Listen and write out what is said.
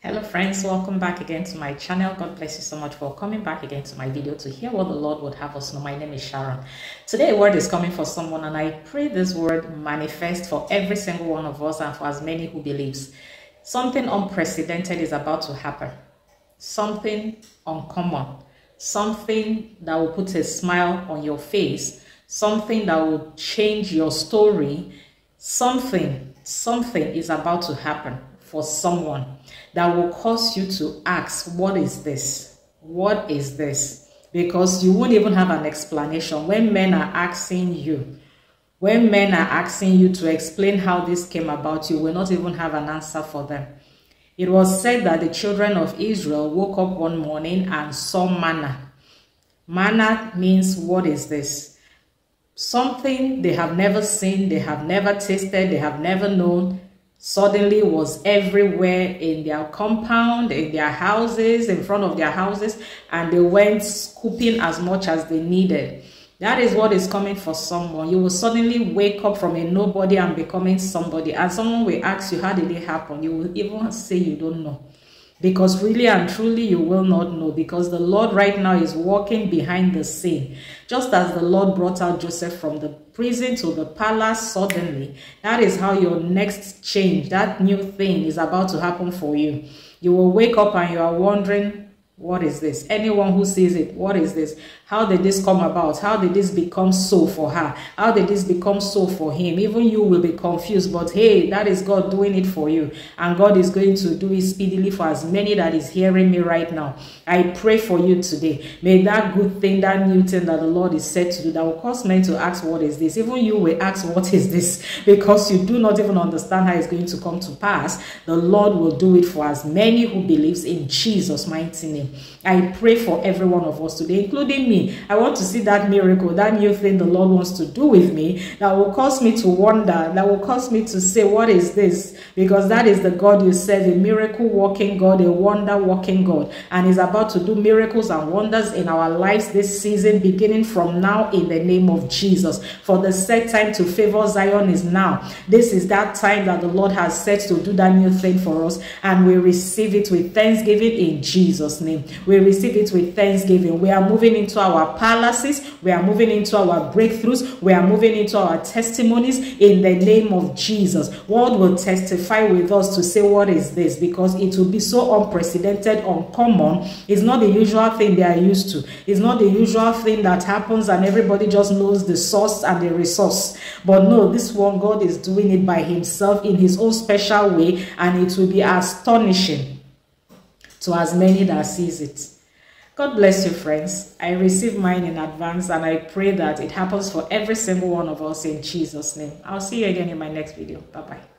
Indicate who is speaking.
Speaker 1: Hello friends, welcome back again to my channel. God bless you so much for coming back again to my video to hear what the Lord would have us know. My name is Sharon. Today a word is coming for someone and I pray this word manifest for every single one of us and for as many who believes. Something unprecedented is about to happen. Something uncommon. Something that will put a smile on your face. Something that will change your story. Something, something is about to happen for someone that will cause you to ask, What is this? What is this? Because you won't even have an explanation. When men are asking you, when men are asking you to explain how this came about, you will not even have an answer for them. It was said that the children of Israel woke up one morning and saw manna. Manna means, What is this? Something they have never seen, they have never tasted, they have never known suddenly was everywhere in their compound, in their houses, in front of their houses, and they went scooping as much as they needed. That is what is coming for someone. You will suddenly wake up from a nobody and becoming somebody. And someone will ask you, how did it happen? You will even say you don't know. Because really and truly, you will not know. Because the Lord right now is walking behind the scene. Just as the Lord brought out Joseph from the prison to the palace suddenly. That is how your next change, that new thing is about to happen for you. You will wake up and you are wondering, what is this? Anyone who sees it, what is this? How did this come about? How did this become so for her? How did this become so for him? Even you will be confused, but hey, that is God doing it for you. And God is going to do it speedily for as many that is hearing me right now. I pray for you today. May that good thing, that new thing that the Lord is said to do, that will cause men to ask, what is this? Even you will ask, what is this? Because you do not even understand how it's going to come to pass. The Lord will do it for as many who believes in Jesus' mighty name. I pray for every one of us today, including me. I want to see that miracle, that new thing the Lord wants to do with me that will cause me to wonder, that will cause me to say, What is this? Because that is the God you serve, a miracle working God, a wonder working God. And He's about to do miracles and wonders in our lives this season, beginning from now in the name of Jesus. For the set time to favor Zion is now. This is that time that the Lord has set to do that new thing for us, and we receive it with thanksgiving in Jesus' name. We receive it with thanksgiving. We are moving into our palaces. We are moving into our breakthroughs. We are moving into our testimonies in the name of Jesus. World will testify with us to say, What is this? Because it will be so unprecedented, uncommon. It's not the usual thing they are used to. It's not the usual thing that happens and everybody just knows the source and the resource. But no, this one, God is doing it by Himself in His own special way, and it will be astonishing to as many that sees it. God bless you, friends. I receive mine in advance and I pray that it happens for every single one of us in Jesus' name. I'll see you again in my next video. Bye bye.